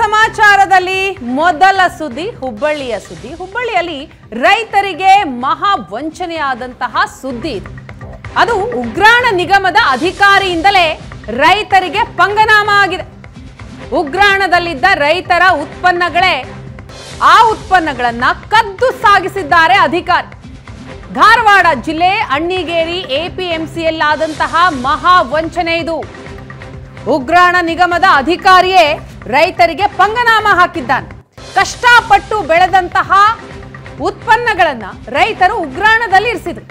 ಸಮಾಚಾರದಲ್ಲಿ ಮೊದಲ ಸುದ್ದಿ, ಹುಬ್ಬಳ್ಳಿಯ ಸುದ್ದಿ. ಹುಬ್ಬಳ್ಳಿಯಲ್ಲಿ ರೈತರಿಗೆ ಮಹಾ ವಂಚನೆಯಾದಂತಹ ಸುದ್ದಿ ಅದು ಉಗ್ರಾಣ ನಿಗಮದ ಅಧಿಕಾರಿಯಿಂದಲೇ ರೈತರಿಗೆ ಪಂಗನಾಮ ಆಗಿದೆ. ಉಗ್ರಾಣದಲ್ಲಿದ್ದ ರೈತರ ಉತ್ಪನ್ನಗಳೇ ಆ ಉತ್ಪನ್ನಗಳನ್ನ ಕದ್ದು ಸಾಗಿಸಿದ್ದಾರೆ ಅಧಿಕಾರಿ. ಧಾರವಾಡ ಜಿಲ್ಲೆ ಅಣ್ಣಿಗೇರಿ ಎಪಿಎಂಸಿಯಲ್ಲಾದಂತಹ ಮಹಾ ವಂಚನೆ ಇದು. ಉಗ್ರಾಣ ನಿಗಮದ ಅಧಿಕಾರಿಯೇ ರೈತರಿಗೆ ಪಂಗನಾಮ ಹಾಕಿದ್ದಾನೆ. ಕಷ್ಟಪಟ್ಟು ಬೆಳೆದಂತಹ ಉತ್ಪನ್ನಗಳನ್ನ ರೈತರು ಉಗ್ರಾಣದಲ್ಲಿ ಇರಿಸಿದ್ರು.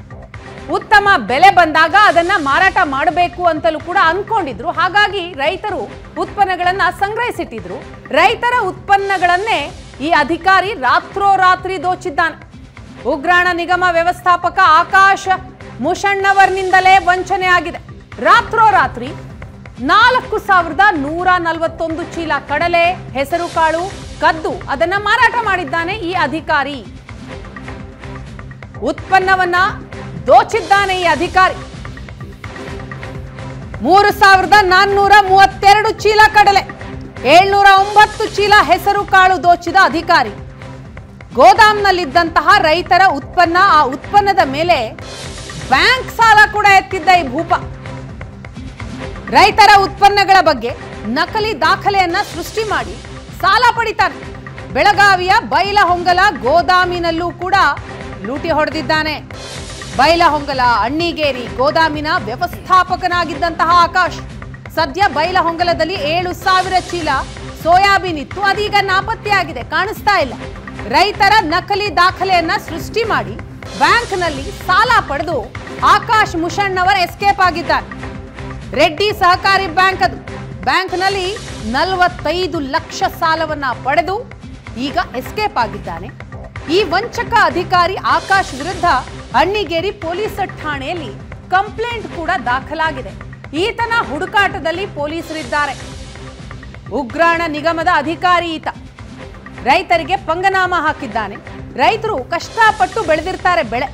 ಉತ್ತಮ ಬೆಲೆ ಬಂದಾಗ ಅದನ್ನ ಮಾರಾಟ ಮಾಡಬೇಕು ಅಂತಲೂ ಕೂಡ ಅನ್ಕೊಂಡಿದ್ರು. ಹಾಗಾಗಿ ರೈತರು ಉತ್ಪನ್ನಗಳನ್ನ ಸಂಗ್ರಹಿಸಿಟ್ಟಿದ್ರು. ರೈತರ ಉತ್ಪನ್ನಗಳನ್ನೇ ಈ ಅಧಿಕಾರಿ ರಾತ್ರೋರಾತ್ರಿ ದೋಚಿದ್ದಾನೆ. ಉಗ್ರಾಣ ನಿಗಮ ವ್ಯವಸ್ಥಾಪಕ ಆಕಾಶ ಮುಷಣ್ಣವರ್ನಿಂದಲೇ ವಂಚನೆ ಆಗಿದೆ ರಾತ್ರೋರಾತ್ರಿ ನಾಲ್ಕು ಸಾವಿರದ ನೂರ ನಲವತ್ತೊಂದು ಚೀಲ ಕಡಲೆ, ಹೆಸರು ಕಾಳು, ಕದ್ದು ಅದನ್ನ ಮಾರಾಟ ಮಾಡಿದ್ದಾನೆ ಈ ಅಧಿಕಾರಿ. ಉತ್ಪನ್ನವನ್ನ ದೋಚಿದ್ದಾನೆ ಈ ಅಧಿಕಾರಿ. ಮೂರು ಸಾವಿರದ ನಾನ್ನೂರ ಮೂವತ್ತೆರಡು ಚೀಲ ಕಡಲೆ, ಏಳ್ನೂರ ಒಂಬತ್ತು ಚೀಲ ಹೆಸರು ಕಾಳು ದೋಚಿದ ಅಧಿಕಾರಿ. ಗೋದಾಮ್ನಲ್ಲಿದ್ದಂತಹ ರೈತರ ಉತ್ಪನ್ನ, ಆ ಉತ್ಪನ್ನದ ಮೇಲೆ ಬ್ಯಾಂಕ್ ಸಾಲ ಕೂಡ ಎತ್ತಿದ್ದ ಈ ಭೂಪ. ರೈತರ ಉತ್ಪನ್ನಗಳ ಬಗ್ಗೆ ನಕಲಿ ದಾಖಲೆಯನ್ನ ಸೃಷ್ಟಿ ಮಾಡಿ ಸಾಲ ಪಡಿತಾನೆ ಬೆಳಗಾವಿಯ ಬೈಲಹೊಂಗಲ ಗೋದಾಮಿನಲ್ಲೂ ಕೂಡ ಲೂಟಿ ಹೊಡೆದಿದ್ದಾನೆ. ಬೈಲಹೊಂಗಲ ಅಣ್ಣಿಗೇರಿ ಗೋದಾಮಿನ ವ್ಯವಸ್ಥಾಪಕನಾಗಿದ್ದಂತಹ ಆಕಾಶ್, ಸದ್ಯ ಬೈಲಹೊಂಗಲದಲ್ಲಿ ಏಳು ಸಾವಿರ ಚೀಲ ಸೋಯಾಬೀನ್ ಇತ್ತು. ಅದೀಗ ನಾಪತ್ತೆಯಾಗಿದೆ, ಕಾಣಿಸ್ತಾ ಇಲ್ಲ. ರೈತರ ನಕಲಿ ದಾಖಲೆಯನ್ನ ಸೃಷ್ಟಿ ಮಾಡಿ ಬ್ಯಾಂಕ್ನಲ್ಲಿ ಸಾಲ ಪಡೆದು ಆಕಾಶ್ ಮುಷಣ್ಣವರ್ ಎಸ್ಕೇಪ್ ಆಗಿದ್ದಾರೆ. ರೆಡ್ಡಿ ಸಹಕಾರಿ ಬ್ಯಾಂಕ್ ಬ್ಯಾಂಕ್ನಲ್ಲಿ ನಲವತ್ತೈದು ಲಕ್ಷ ಸಾಲವನ್ನ ಪಡೆದು ಈಗ ಎಸ್ಕೇಪ್ ಆಗಿದ್ದಾನೆ. ಈ ವಂಚಕ ಅಧಿಕಾರಿ ಆಕಾಶ್ ವಿರುದ್ಧ ಅಣ್ಣಿಗೇರಿ ಪೊಲೀಸ್ ಠಾಣೆಯಲ್ಲಿ ಕಂಪ್ಲೇಂಟ್ ಕೂಡ ದಾಖಲಾಗಿದೆ. ಈತನ ಹುಡುಕಾಟದಲ್ಲಿ ಪೊಲೀಸರಿದ್ದಾರೆ ಉಗ್ರಾಣ ನಿಗಮದ ಅಧಿಕಾರಿ ಈತ. ರೈತರಿಗೆ ಪಂಗನಾಮ ಹಾಕಿದ್ದಾನೆ. ರೈತರು ಕಷ್ಟಪಟ್ಟು ಬೆಳೆದಿರ್ತಾರೆ ಬೆಳೆ.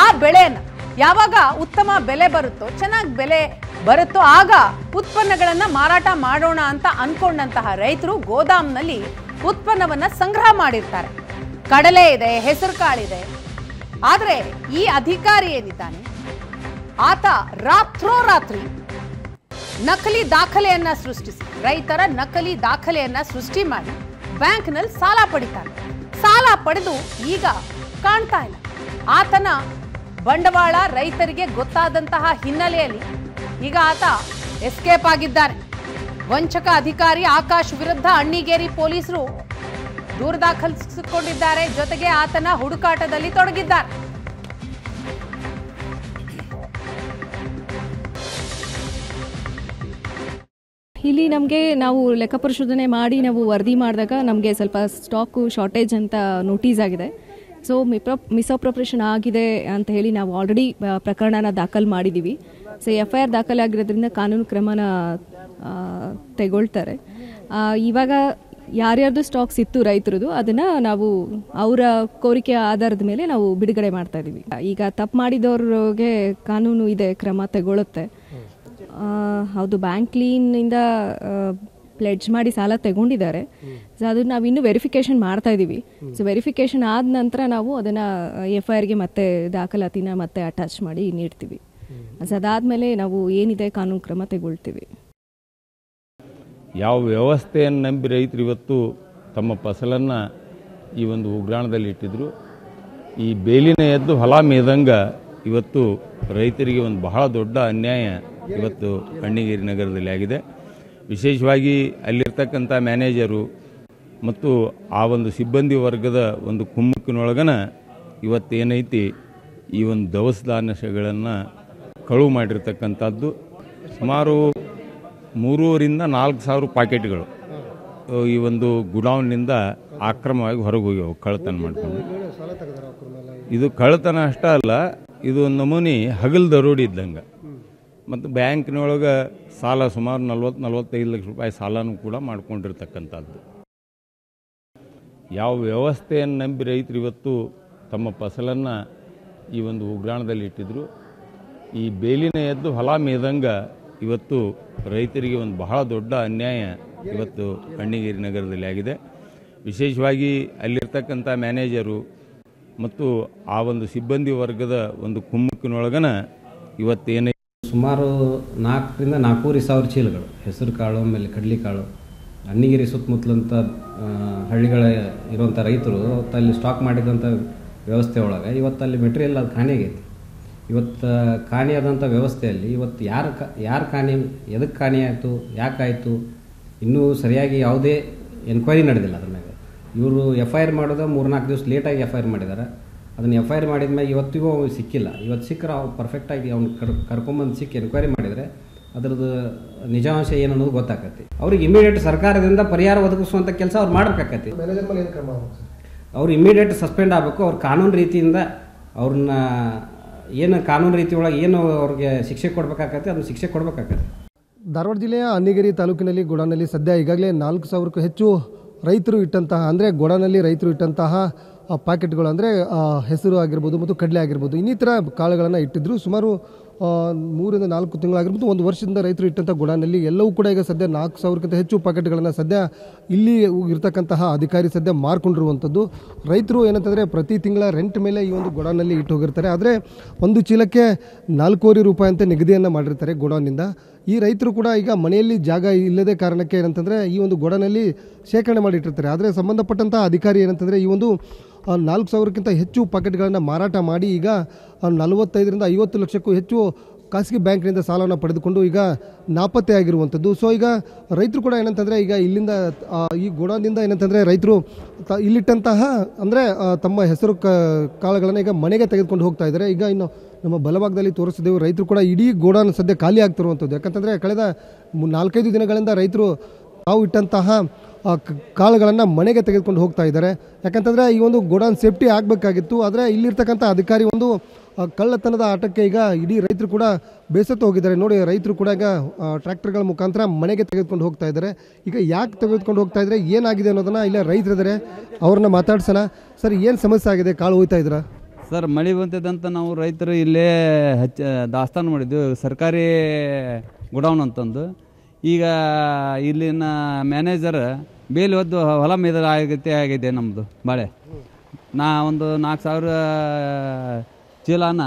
ಆ ಬೆಳೆಯನ್ನು ಯಾವಾಗ ಉತ್ತಮ ಬೆಲೆ ಬರುತ್ತೋ, ಚೆನ್ನಾಗಿ ಬೆಲೆ ಬರುತ್ತೋ ಆಗ ಉತ್ಪನ್ನಗಳನ್ನ ಮಾರಾಟ ಮಾಡೋಣ ಅಂತ ಅನ್ಕೊಂಡಂತಹ ರೈತರು ಗೋದಾಮ್ನಲ್ಲಿ ಉತ್ಪನ್ನವನ್ನ ಸಂಗ್ರಹ ಮಾಡಿರ್ತಾರೆ. ಕಡಲೆ ಇದೆ, ಹೆಸರು ಕಾಳಿದೆ ಆದ್ರೆ ಈ ಅಧಿಕಾರಿ ಏನಿದ್ದಾನೆ? ಆತ ರಾತ್ರೋರಾತ್ರಿ ನಕಲಿ ದಾಖಲೆಯನ್ನ ಸೃಷ್ಟಿಸಿ, ರೈತರ ನಕಲಿ ದಾಖಲೆಯನ್ನ ಸೃಷ್ಟಿ ಮಾಡಿ ಬ್ಯಾಂಕ್ನಲ್ಲಿ ಸಾಲ ಪಡಿತಾನೆ. ಸಾಲ ಪಡೆದು ಈಗ ಕಾಣ್ತಾ ಇಲ್ಲ. ಆತನ ಬಂಡವಾಳ ರೈತರಿಗೆ ಗೊತ್ತಾದಂತಹ ಹಿನ್ನೆಲೆಯಲ್ಲಿ ಈಗ ಆತ ಎಸ್ಕೇಪ್ ಆಗಿದ್ದಾನೆ ವಂಚಕ ಅಧಿಕಾರಿ ಆಕಾಶ್ ವಿರುದ್ಧ ಅಣ್ಣಿಗೇರಿ ಪೊಲೀಸರು ದೂರು ದಾಖಲಿಸಿಕೊಂಡಿದ್ದಾರೆ. ಜೊತೆಗೆ ಆತನ ಹುಡುಕಾಟದಲ್ಲಿ ತೊಡಗಿದ್ದಾರೆ. ಇಲ್ಲಿ ನಮಗೆ ನಾವು ಲೆಕ್ಕ ಪರಿಶೋಧನೆ ಮಾಡಿ ನಾವು ವರದಿ ಮಾಡಿದಾಗ ನಮಗೆ ಸ್ವಲ್ಪ ಸ್ಟಾಕು ಶಾರ್ಟೇಜ್ ಅಂತ ನೋಟಿಸ್ ಆಗಿದೆ. ಸೊ ಮಿಪ್ರೋ ಮಿಸ್ಅಪ್ರೋಪ್ರೇಷನ್ ಆಗಿದೆ ಅಂತ ಹೇಳಿ ನಾವು ಆಲ್ರೆಡಿ ಪ್ರಕರಣನ ದಾಖಲು ಮಾಡಿದ್ದೀವಿ ಸೊ ಎಫ್ ಐ ಆರ್ ದಾಖಲಾಗಿರೋದ್ರಿಂದ ಕಾನೂನು ಕ್ರಮನ ತಗೊಳ್ತಾರೆ. ಇವಾಗ ಯಾರ್ಯಾರ್ದು ಸ್ಟಾಕ್ಸ್ ಇತ್ತು ರೈತರದು, ಅದನ್ನು ನಾವು ಅವರ ಕೋರಿಕೆ ಆಧಾರದ ಮೇಲೆ ನಾವು ಬಿಡುಗಡೆ ಮಾಡ್ತಾ ಇದ್ದೀವಿ ಈಗ ತಪ್ಪು ಮಾಡಿದವ್ರಿಗೆ ಕಾನೂನು ಇದೆ, ಕ್ರಮ ತಗೊಳ್ಳುತ್ತೆ ಹೌದು ಬ್ಯಾಂಕ್ ಲೀನಿಂದ ಪ್ಲೆಡ್ಜ್ ಮಾಡಿ ಸಾಲ ತಗೊಂಡಿದ್ದಾರೆ. ಸೊ ಅದನ್ನ ನಾವು ಇನ್ನೂ ವೆರಿಫಿಕೇಶನ್ ಮಾಡ್ತಾ ಇದ್ದೀವಿ ಸೊ ವೆರಿಫಿಕೇಶನ್ ಆದ ನಂತರ ನಾವು ಅದನ್ನು ಎಫ್ ಐ ಆರ್ಗೆ ಮತ್ತೆ ದಾಖಲಾತಿನ ಮತ್ತೆ ಅಟ್ಯಾಚ್ ಮಾಡಿ ನೀಡ್ತೀವಿ. ಸೊ ಅದಾದಮೇಲೆ ನಾವು ಏನಿದೆ ಕಾನೂನು ಕ್ರಮ ತಗೊಳ್ತೀವಿ. ಯಾವ ವ್ಯವಸ್ಥೆಯನ್ನು ನಂಬಿ ರೈತರು ಇವತ್ತು ತಮ್ಮ ಫಸಲನ್ನು ಈ ಒಂದು ಉಗ್ರಾಣದಲ್ಲಿ ಇಟ್ಟಿದ್ರು. ಈ ಬೇಲಿನ ಎದ್ದು ಹೊಲ ಮೇದಂಗ ಇವತ್ತು ರೈತರಿಗೆ ಒಂದು ಬಹಳ ದೊಡ್ಡ ಅನ್ಯಾಯ ಇವತ್ತು ಕಣ್ಣಿಗೇರಿ ನಗರದಲ್ಲಿ ಆಗಿದೆ. ವಿಶೇಷವಾಗಿ ಅಲ್ಲಿರ್ತಕ್ಕಂಥ ಮ್ಯಾನೇಜರು ಮತ್ತು ಆ ಒಂದು ಸಿಬ್ಬಂದಿ ವರ್ಗದ ಒಂದು ಕುಮ್ಮಕ್ಕಿನೊಳಗನ ಇವತ್ತೇನೈತಿ ಈ ಒಂದು ದವಸ ಧಾನ್ಯಗಳನ್ನು ಕಳುವು ಮಾಡಿರ್ತಕ್ಕಂಥದ್ದು ಸುಮಾರು ಮೂರುವರಿಂದ ನಾಲ್ಕು ಸಾವಿರ ಪಾಕೆಟ್ಗಳು ಈ ಒಂದು ಗುಡೌನ್ನಿಂದ ಆಕ್ರಮವಾಗಿ ಹೊರಗೆ ಹೋಗ್ಯಾವ ಕಳ್ಳತನ ಮಾಡ್ಕೊಂಡು. ಇದು ಕಳ್ಳತನ ಅಷ್ಟೇ ಅಲ್ಲ, ಇದು ನಮೂನಿ ಹಗಲ್ ದರೋಡಿ ಇದ್ದಂಗೆ. ಮತ್ತು ಬ್ಯಾಂಕ್ನೊಳಗೆ ಸಾಲ ಸುಮಾರು ನಲ್ವತ್ತು ನಲ್ವತ್ತೈದು ಲಕ್ಷ ರೂಪಾಯಿ ಸಾಲನೂ ಕೂಡ ಮಾಡ್ಕೊಂಡಿರ್ತಕ್ಕಂಥದ್ದು. ಯಾವ ವ್ಯವಸ್ಥೆಯನ್ನು ನಂಬಿ ರೈತರು ಇವತ್ತು ತಮ್ಮ ಫಸಲನ್ನು ಈ ಒಂದು ಉಗ್ರಾಣದಲ್ಲಿ ಇಟ್ಟಿದ್ರು. ಈ ಬೇಲಿನ ಎದ್ದು ಹೊಲ ಮೇದಂಗ ಇವತ್ತು ರೈತರಿಗೆ ಒಂದು ಬಹಳ ದೊಡ್ಡ ಅನ್ಯಾಯ ಇವತ್ತು ಅಣ್ಣಿಗೇರಿ ನಗರದಲ್ಲಿ ಆಗಿದೆ. ವಿಶೇಷವಾಗಿ ಅಲ್ಲಿರ್ತಕ್ಕಂಥ ಮ್ಯಾನೇಜರು ಮತ್ತು ಆ ಒಂದು ಸಿಬ್ಬಂದಿ ವರ್ಗದ ಒಂದು ಕುಮ್ಮಕ್ಕಿನೊಳಗನ ಇವತ್ತೇನೇ ಸುಮಾರು ನಾಲ್ಕರಿಂದ ನಾಲ್ಕೂವರೆ ಸಾವಿರ ಚೀಲಗಳು. ಹೆಸರು ಕಾಳು, ಆಮೇಲೆ ಕಡಲೆಕಾಳು ಅಣ್ಣಿಗಿರಿ ಸುತ್ತಮುತ್ತಲಂಥ ಹಳ್ಳಿಗಳ ಇರುವಂಥ ರೈತರು ಅಲ್ಲಿ ಸ್ಟಾಕ್ ಮಾಡಿದಂಥ ವ್ಯವಸ್ಥೆ ಒಳಗೆ ಇವತ್ತು ಅಲ್ಲಿ ಮೆಟೀರಿಯಲ್ ಅದು ಕಾಣಿಯಾಗೈತಿ ಇವತ್ತು ಕಾಣಿಯಾದಂಥ ವ್ಯವಸ್ಥೆಯಲ್ಲಿ ಇವತ್ತು ಯಾರು ಕ, ಯಾರು ಖಾಣಿ ಎದಕ್ಕೆ ಕಾಣಿ ಆಯಿತು ಯಾಕಾಯಿತು ಇನ್ನೂ ಸರಿಯಾಗಿ ಯಾವುದೇ ಎನ್ಕ್ವೈರಿ ನಡೆದಿಲ್ಲ ಅದ್ರ ಮ್ಯಾಗ. ಇವರು ಎಫ್ ಐ ಆರ್ ಮಾಡೋದು ಮೂರ್ನಾಲ್ಕು ದಿವಸ ಲೇಟಾಗಿ ಎಫ್ ಐ ಆರ್ ಮಾಡಿದ್ದಾರೆ ಅದನ್ನು ಎಫ್ ಐ ಆರ್ ಮಾಡಿದ ಮ್ಯಾಗ ಇವತ್ತಿಗೂ ಅವ್ನು ಸಿಕ್ಕಿಲ್ಲ. ಇವತ್ತು ಸಿಕ್ಕರೆ ಅವ್ನು ಪರ್ಫೆಕ್ಟಾಗಿ ಅವ್ನು ಕರ್ ಕರ್ಕೊಂಬಂದು ಸಿಕ್ಕಿ ಎನ್ಕ್ವೈರಿ ಮಾಡಿದರೆ ಅದರದ್ದು ನಿಜಾಂಶ ಏನು ಅನ್ನೋದು ಗೊತ್ತಾಕತಿ ಅವ್ರಿಗೆ ಇಮಿಡಿಯೇಟ್ ಸರ್ಕಾರದಿಂದ ಪರಿಹಾರ ಒದಗಿಸುವಂಥ ಕೆಲಸ ಅವ್ರು ಮಾಡ್ಬೇಕಾಕತಿ ಮ್ಯಾನೇಜರ್ ಮೇಲೆ ಏನು ಕ್ರಮ ಆಗ್ಬೇಕು ಸರ್? ಅವ್ರು ಇಮಿಡಿಯೇಟ್ ಸಸ್ಪೆಂಡ್ ಆಗಬೇಕು. ಅವ್ರ ಕಾನೂನು ರೀತಿಯಿಂದ ಅವ್ರನ್ನ ಏನು ಕಾನೂನು ರೀತಿ ಒಳಗೆ ಏನು ಅವ್ರಿಗೆ ಶಿಕ್ಷೆ ಕೊಡಬೇಕಾಗತ್ತೆ ಅದನ್ನ ಶಿಕ್ಷೆ ಕೊಡಬೇಕಾಗತ್ತೆ ಧಾರವಾಡ ಜಿಲ್ಲೆಯ ಅನ್ನಿಗಿರಿ ತಾಲೂಕಿನಲ್ಲಿ ಗೋಡಾನಲ್ಲಿ ಸದ್ಯ ಈಗಾಗಲೇ ನಾಲ್ಕು ಸಾವಿರಕ್ಕೂ ಹೆಚ್ಚು ರೈತರು ಇಟ್ಟಂತಹ ಅಂದರೆ ಗೋಡಾನಲ್ಲಿ ರೈತರು ಇಟ್ಟಂತಹ ಪ್ಯಾಕೆಟ್ಗಳು ಅಂದರೆ ಹೆಸರು ಆಗಿರ್ಬೋದು ಮತ್ತು ಕಡಲೆ ಆಗಿರ್ಬೋದು, ಇನ್ನಿತರ ಕಾಳುಗಳನ್ನು ಇಟ್ಟಿದ್ರು. ಸುಮಾರು ಮೂರಿಂದ ನಾಲ್ಕು ತಿಂಗಳಾಗಿರ್ಬೋದು, ಒಂದು ವರ್ಷದಿಂದ ರೈತರು ಇಟ್ಟಂಥ ಗುಡಾನಲ್ಲಿ ಎಲ್ಲವೂ ಕೂಡ ಈಗ ಸದ್ಯ ನಾಲ್ಕು ಸಾವಿರಕ್ಕಿಂತ ಹೆಚ್ಚು ಪ್ಯಾಕೆಟ್ಗಳನ್ನು ಸದ್ಯ ಇಲ್ಲಿ ಇರ್ತಕ್ಕಂತಹ ಅಧಿಕಾರಿ ಸದ್ಯ ಮಾರ್ಕೊಂಡಿರುವಂಥದ್ದು. ರೈತರು ಏನಂತಂದರೆ, ಪ್ರತಿ ತಿಂಗಳ ರೆಂಟ್ ಮೇಲೆ ಈ ಒಂದು ಗೋಡಾನಲ್ಲಿ ಇಟ್ಟು ಹೋಗಿರ್ತಾರೆ. ಆದರೆ, ಒಂದು ಚೀಲಕ್ಕೆ ನಾಲ್ಕೂವರೆ ರೂಪಾಯಿ ಅಂತ ನಿಗದಿಯನ್ನು ಮಾಡಿರ್ತಾರೆ ಗೋಡಾನಿಂದ ಈ ರೈತರು ಕೂಡ ಈಗ ಮನೆಯಲ್ಲಿ ಜಾಗ ಇಲ್ಲದೆ ಕಾರಣಕ್ಕೆ ಏನಂತಂದರೆ, ಈ ಒಂದು ಗೋಡಾನಲ್ಲಿ ಶೇಖರಣೆ ಮಾಡಿಟ್ಟಿರ್ತಾರೆ. ಆದರೆ ಸಂಬಂಧಪಟ್ಟಂಥ ಅಧಿಕಾರಿ ಏನಂತಂದರೆ, ಈ ಒಂದು ನಾಲ್ಕು ಸಾವಿರಕ್ಕಿಂತ ಹೆಚ್ಚು ಪಾಕೆಟ್ಗಳನ್ನು ಮಾರಾಟ ಮಾಡಿ ಈಗ ನಲವತ್ತೈದರಿಂದ ಐವತ್ತು ಲಕ್ಷಕ್ಕೂ ಹೆಚ್ಚು ಖಾಸಗಿ ಬ್ಯಾಂಕ್ನಿಂದ ಸಾಲವನ್ನು ಪಡೆದುಕೊಂಡು ಈಗ ನಾಪತ್ತೆ ಆಗಿರುವಂಥದ್ದು. ಸೊ ಈಗ ರೈತರು ಕೂಡ ಏನಂತಂದರೆ ಈಗ ಇಲ್ಲಿಂದ ಈ ಗೋಡಾನಿಂದ ಏನಂತಂದರೆ ರೈತರು ತ, ಇಲ್ಲಿಟ್ಟಂತಹ, ಅಂದರೆ ತಮ್ಮ ಹೆಸರು ಕ, ಕಾಳುಗಳನ್ನು ಈಗ ಮನೆಗೆ ತೆಗೆದುಕೊಂಡು ಹೋಗ್ತಾ ಇದ್ದಾರೆ. ಈಗ ಇನ್ನು ನಮ್ಮ ಬಲಭಾಗದಲ್ಲಿ ತೋರಿಸಿದೆವು, ರೈತರು ಕೂಡ ಇಡೀ ಗೋಡಾನ್ ಸದ್ಯ ಖಾಲಿ ಆಗ್ತಿರುವಂಥದ್ದು. ಯಾಕಂತಂದರೆ ಕಳೆದ ನಾಲ್ಕೈದು ದಿನಗಳಿಂದ ರೈತರು ತಾವು ಇಟ್ಟಂತಹ ಕಾಳುಗಳನ್ನು ಮನೆಗೆ ತೆಗೆದುಕೊಂಡು ಹೋಗ್ತಾ ಇದ್ದಾರೆ. ಯಾಕಂತಂದರೆ ಈ ಒಂದು ಗೋಡಾನ್ ಸೇಫ್ಟಿ ಆಗಬೇಕಾಗಿತ್ತು. ಆದರೆ ಇಲ್ಲಿರ್ತಕ್ಕಂಥ ಅಧಿಕಾರಿ ಒಂದು ಕಳ್ಳತನದ ಆಟಕ್ಕೆ ಈಗ ಇಡೀ ರೈತರು ಕೂಡ ಬೇಸತ್ತು ಹೋಗಿದ್ದಾರೆ. ನೋಡಿ, ರೈತರು ಕೂಡ ಈಗ ಟ್ರ್ಯಾಕ್ಟರ್ಗಳ ಮುಖಾಂತರ ಮನೆಗೆ ತೆಗೆದುಕೊಂಡು ಹೋಗ್ತಾ ಇದ್ದಾರೆ. ಈಗ ಯಾಕೆ ತೆಗೆದುಕೊಂಡು ಹೋಗ್ತಾ ಇದ್ದಾರೆ ಏನಾಗಿದೆ ಅನ್ನೋದನ್ನು ಇಲ್ಲ ರೈತರಿದ್ದಾರೆ. ಅವ್ರನ್ನ ಮಾತಾಡ್ಸೋಣ. ಸರ್, ಏನು ಸಮಸ್ಯೆ ಆಗಿದೆ? ಕಾಳು ಹೋಗ್ತಾ ಇದ್ದೀರಾ ಸರ್, ಮಳೆ ಬಂತದಂತ ನಾವು ರೈತರು ಇಲ್ಲೇ ಹಚ್ಚ, ದಾಸ್ತಾನು ಮಾಡಿದ್ವಿ. ಸರ್ಕಾರಿ ಗುಡೌನ್ ಅಂತಂದು. ಈಗ ಇಲ್ಲಿನ ಮ್ಯಾನೇಜರ್ ಬೇಲಿ ಒದ್ದು ಹೊಲ ಮೇದ ಆಗತ್ತೆ ಆಗಿದೆ ನಮ್ಮದು ಬಾಳೆ. ನಾ ಒಂದು ನಾಲ್ಕು ಸಾವಿರ, ಚೀಲನ,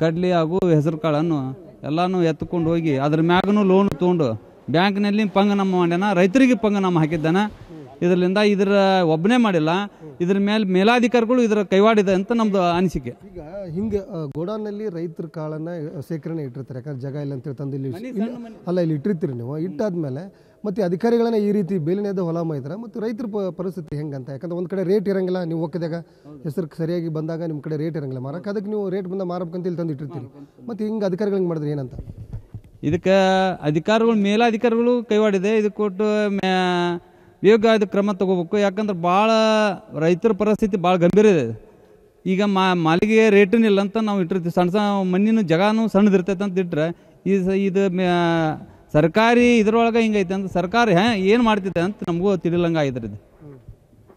ಕಡ್ಲಿ ಹಾಗೂ ಹೆಸರು ಕಾಳನ್ನು ಎಲ್ಲಾನು ಎತ್ಕೊಂಡು ಹೋಗಿ ಅದ್ರ ಮ್ಯಾಗನು ಲೋನ್ ತೊಗೊಂಡು ಬ್ಯಾಂಕ್ನಲ್ಲಿ ಪಂಗನಮ್ಮ ಮಾಡ್ಯಾನ, ರೈತರಿಗೆ ಪಂಗನಮ್ಮ ಹಾಕಿದ್ದಾನ. ಇದರಿಂದ ಇದರ ಒಬ್ಬನೇ ಮಾಡಿಲ್ಲ. ಇದ್ರ ಮೇಲೆ ಮೇಲಾಧಿಕಾರಿಗಳು ಇದರ ಕೈವಾಡಿದೆ ಅಂತ ನಮ್ದು ಅನಿಸಿಕೆ. ಈಗ ಹಿಂಗೆ ಗೋಡಾನ್ ಗೋಡಾನ್ನಲ್ಲಿ ರೈತರ ಕಾಳನ್ನ ಶೇಖರಣೆ ಸೇಕರಣೆ ಇಟ್ಟಿರ್ತಾರೆ. ಯಾಕಂದ್ರೆ ಜಾಗ ಇಲ್ಲ ಅಂತೇಳಿ ತಂದು ಇಲ್ಲಿ ಅಲ್ಲ ಇಲ್ಲಿ ಇಟ್ಟಿರ್ತೀರಿ ನೀವು. ಇಟ್ಟಾದ್ಮೇಲೆ ಮತ್ತೆ ಅಧಿಕಾರಿಗಳನ್ನ ಈ ರೀತಿ ಬೇಲಿನೇದ ಹೊಲ ಮೈತಾರೆ ಮತ್ತು ರೈತರ ಪರಿಸ್ಥಿತಿ ಹೆಂಗಂತ? ಯಾಕಂದ್ರೆ ಒಂದು ಕಡೆ ರೇಟ್ ಇರಂಗಿಲ್ಲ ನೀವು ಒಕ್ಕದಾಗ ಹೆಸರು ಸರಿಯಾಗಿ ಬಂದಾಗ ನಿಮ್ಮ ಕಡೆ ರೇಟ್ ಇರಂಗಿಲ್ಲ. ಮಾರಕ್ಕೆ ಅದಕ್ಕೆ ನೀವು ರೇಟ್ ಬಂದ ಮಾರಬೇಕಂತ ಇಲ್ಲಿ ತಂದು ಇಟ್ಟಿರ್ತೀರಿ. ಮತ್ತೆ ಹಿಂಗೆ ಅಧಿಕಾರಿಗಳಿಗೆ ಮಾಡಿದ್ರೆ ಏನಂತ? ಇದಕ್ಕೆ ಅಧಿಕಾರಿಗಳು ಮೇಲಾಧಿಕಾರಿಗಳು ಕೈವಾಡಿದೆ. ಇದಕ್ಕೆ ಕೊಟ್ಟು ಯೋಗ್ಯವಾದ ಕ್ರಮ ತಗೋಬೇಕು. ಯಾಕಂದ್ರೆ ಭಾಳ ರೈತರ ಪರಿಸ್ಥಿತಿ ಭಾಳ ಗಂಭೀರ ಇದೆ. ಈಗ ಮಾ ಮಾಲಿಗೆ ಇಲ್ಲ ಅಂತ ನಾವು ಇಟ್ಟಿರ್ತೀವಿ. ಸಣ್ಣ ಸಣ್ಣ ಮಣ್ಣಿನ ಜಗಾನು ಸಣ್ಣದಿರ್ತೈತೆ ಅಂತ ಇಟ್ಟರೆ ಈ ಸ- ಇದು ಮ್ಯಾ- ಸರ್ಕಾರಿ ಇದ್ರೊಳಗೆ ಹಿಂಗೈತೆ ಅಂತ ಸರ್ಕಾರ ಹ್ಯಾ ಏನು ಮಾಡ್ತಿದೆ ಅಂತ ನಮಗೂ ತಿಳಿಲಂಗ ಆಗಿದ್ರೆ ಇದು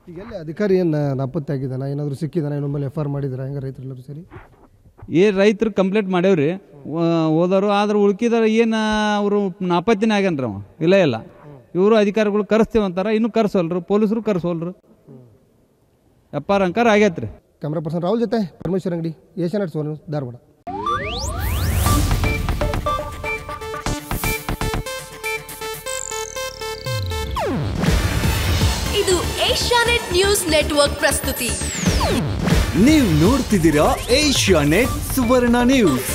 ಈಗ ಎಲ್ಲ ಅಧಿಕಾರಿ ಏನು ನಾಪತ್ತೆ ಆಗಿದ್ದಾನ? ಏನಾದರೂ ಸಿಕ್ಕಿದಾನ? ಇನ್ನೊಮ್ಮೆ ಎಫ್ ಆರ್ ಮಾಡಿದ್ರೆ? ಹೆಂಗೆ ರೈತರೆಲ್ಲರೂ ಸರಿ? ಏ ರೈತರು ಕಂಪ್ಲೇಂಟ್ ಮಾಡ್ಯಾವ್ರಿ. ಹೋದವರು ಆದ್ರೆ ಉಳ್ಕಿದಾರ ಏನು ಅವರು ನಾಪತ್ತಿನ ಆಗ್ಯಾನ್ರಿ ಅವ. ಇಲ್ಲ ಇಲ್ಲ. ಇವರು ಅಧಿಕಾರಿಗಳು ಕರೆಸ್ತೇವೆ ಇನ್ನು ಕರೆಸೋಲ್ರು ಪೊಲೀಸರು ಕರೆಸೋಲ್ರು. ಆರ್ ಅಂಕಾರ ಆಗೈತ್ರಿ. ಕ್ಯಾಮ್ರಾ ಪರ್ಸನ್ ರಾಹುಲ್ ಜೊತೆ ಪರಮೇಶ್ವರ ಅಂಗಡಿ ಏಷ್ಯಾನೆಟ್ ಸೋನು ಧಾರವಾಡ. ಇದು ಏಷ್ಯಾನೆಟ್ ನ್ಯೂಸ್ ನೆಟ್ವರ್ಕ್ ಪ್ರಸ್ತುತಿ. ನೀವು ನೋಡ್ತಿದ್ದೀರಾ ಏಷ್ಯಾ ನೆಟ್ ಸುವರ್ಣ ನ್ಯೂಸ್.